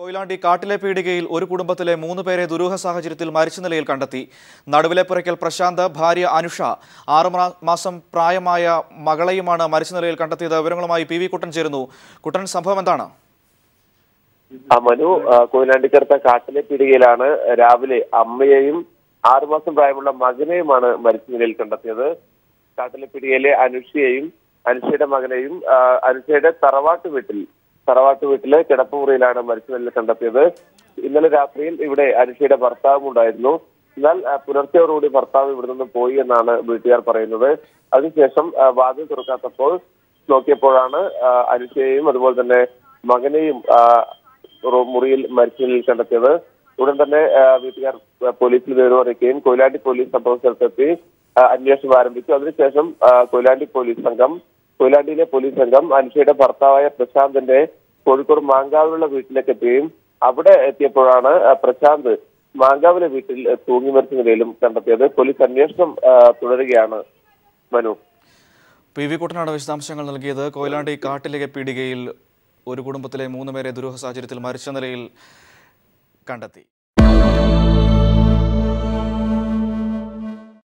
കൊയിലാണ്ടി കാട്ടിലെ പീടികയിൽ ഒരു കുടുംബത്തിലെ മൂന്ന് പേരെ ദുരൂഹ സാഹചര്യത്തിൽ മരിച്ച നിലയിൽ കണ്ടെത്തി. നടുവിലെ പുരയ്ക്കൽ പ്രശാന്ത് ഭാര്യ അനുഷ ആറു മാസം പ്രായമായ മകളെയുമാണ് മരിച്ച നിലയിൽ കണ്ടെത്തിയത്. വിവരങ്ങളുമായി പി വി കുട്ടൻ ചേരുന്നു. കുട്ടൻ സംഭവം എന്താണ്? മനു കൊയിലാണ്ടിക്കടുത്ത കാട്ടിലെ പീടികയിലാണ് രാവിലെ അമ്മയെയും ആറുമാസം പ്രായമുള്ള മകനെയുമാണ് മരിച്ച നിലയിൽ കണ്ടെത്തിയത്. കാട്ടിലെ പീടികയിലെ അനുഷയെയും അനുഷയുടെ മകനെയും അനുഷയുടെ തറവാട്ട് വീട്ടിൽ തറവാട്ട് വീട്ടിലെ കിടപ്പുമുറിയിലാണ് മരിച്ച നില കണ്ടെത്തിയത്. ഇന്നലെ രാത്രിയിൽ ഇവിടെ അനുഷയുടെ ഭർത്താവും ഉണ്ടായിരുന്നു. എന്നാൽ പുലർച്ചയോടുകൂടി ഭർത്താവ് ഇവിടെ നിന്ന് പോയി എന്നാണ് വീട്ടുകാർ പറയുന്നത്. അതിനുശേഷം വാതിൽ തുറക്കാത്തപ്പോൾ നോക്കിയപ്പോഴാണ് അനുഷയെയും അതുപോലെ തന്നെ മകനെയും മുറിയിൽ മരിച്ച നിലയിൽ കണ്ടെത്തിയത്. ഉടൻ തന്നെ വീട്ടുകാർ പോലീസിൽ വിവരം അറിയിക്കുകയും കൊയിലാണ്ടി പോലീസ് സംഭവ സ്ഥലത്തെത്തി അന്വേഷണം ആരംഭിച്ചു. അതിനുശേഷം കൊയിലാണ്ടി പോലീസ് സംഘം കൊയിലാണ്ടിയിലെ പോലീസ് സംഘം അനുഷയുടെ ഭർത്താവായ പ്രശാന്തിന്റെ കോഴിക്കോട് മാങ്കാവിലുള്ള വീട്ടിലേക്ക് എത്തുകയും അവിടെ എത്തിയപ്പോഴാണ് പ്രശാന്ത് മാങ്കാവിലെ വീട്ടിൽ തൂങ്ങി മരിച്ച നിലയിലും കണ്ടെത്തിയത്. പോലീസ് അന്വേഷണം തുടരുകയാണ്. മനു. പി വി കുട്ടനാണ് വിശദാംശങ്ങൾ നൽകിയത് കൊയിലാണ്ടി കാട്ടിലെ പീടികയിൽ ഒരു കുടുംബത്തിലെ മൂന്ന് പേരെ ദുരൂഹ സാഹചര്യത്തിൽ മരിച്ച നിലയിൽ കണ്ടെത്തി.